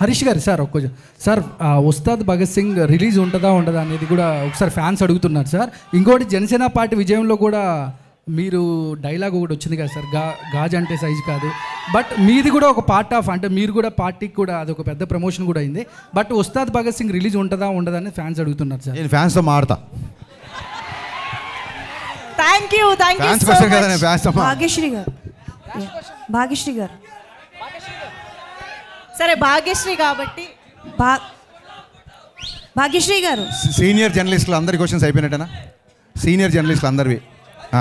హరీష్ గారు సార్ ఒక్క sir Ustaad Bhagat Singh release ఉంటుందా ఉండదా అనేది కూడా ఒకసారి ఫ్యాన్స్ అడుగుతున్నారు సార్. ఇంకోటి జనసేన పార్టీ విజయంలో కూడా మీరు డైలాగ్ ఒకటి వచ్చింది కదా సార్. గా గాజ్ అంటే సైజ్ కాదు. బట్ మీది కూడా ఒక పార్ట్ ఆఫ్ అంటే మీరు కూడా పార్టీకి కూడా అది ఒక పెద్ద ప్రమోషన్ కూడా అయింది. బట్ ఉస్తాద్ భగత్ సింగ్ రిలీజ్ ఉంటుందా ఉండదా అని ఫ్యాన్స్ అడుగుతున్నారు సార్. నేను ఫ్యాన్స్తో మాడతా thank you thank you Bhagyashree garu. Bhagyashree garu. సరే భాగ్యశ్రీ కాబట్టి. భా భాగ్యశ్రీ గారు. సీనియర్ జర్నలిస్టులు అందరి క్వశ్చన్స్ అయిపోయినట్టేనా? సీనియర్ జర్నలిస్టులు అందరివి.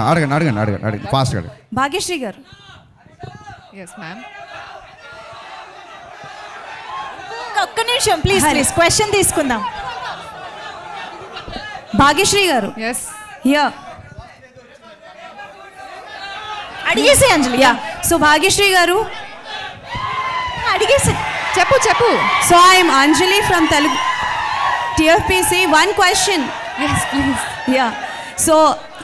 అడగండి అడగండి అడగండి అడగండి ఫాస్ట్ అడగండి. భాగ్యశ్రీ గారు. ఎస్ మ్యామ్ ఒక్క నిమిషం ప్లీజ్ ప్లీజ్ క్వశ్చన్ తీసుకుందాం. భాగ్యశ్రీ గారు. Yes yeah. అడిగేసి అంజలి. యా. సో భాగ్యశ్రీ గారు. అడిగేసి చెప్పు చెప్పు. So I'm Anjali from Telugu TFPC one question yes please yeah so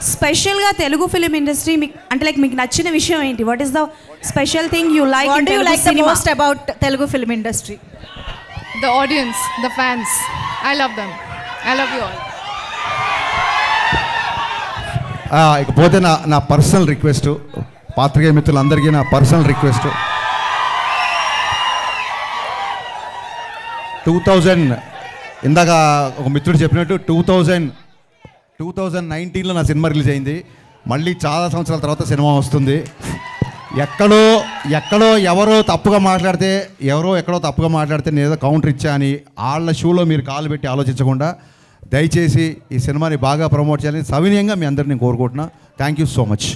స్పెషల్గా తెలుగు ఫిలిం ఇండస్ట్రీ మీకు అంటే లైక్ మీకు నచ్చిన విషయం ఏంటి? What is the special thing you like Telugu like the most about Telugu film industry the audience the fans I love them I love you all ఇకపోతే నా నా పర్సనల్ రిక్వెస్ట్ పాత్రికేయ మిత్రులందరికీ నా పర్సనల్ రిక్వెస్ట్ టూ థౌజండ్ ఇందాక ఒక మిత్రుడు చెప్పినట్టు టూ థౌజండ్ టూ థౌజండ్ నైన్టీన్లో నా సినిమా రిలీజ్ అయింది. మళ్ళీ చాలా సంవత్సరాల తర్వాత సినిమా వస్తుంది. ఎక్కడో ఎక్కడో ఎవరో తప్పుగా మాట్లాడితే ఎవరో ఎక్కడో తప్పుగా మాట్లాడితే నేను ఏదో కౌంటర్ ఇచ్చా అని వాళ్ళ షూలో మీరు కాలు పెట్టి ఆలోచించకుండా దయచేసి ఈ సినిమాని బాగా ప్రమోట్ చేయాలని సవినయంగా మీ అందరిని కోరుకుంటున్నా. Thank you so much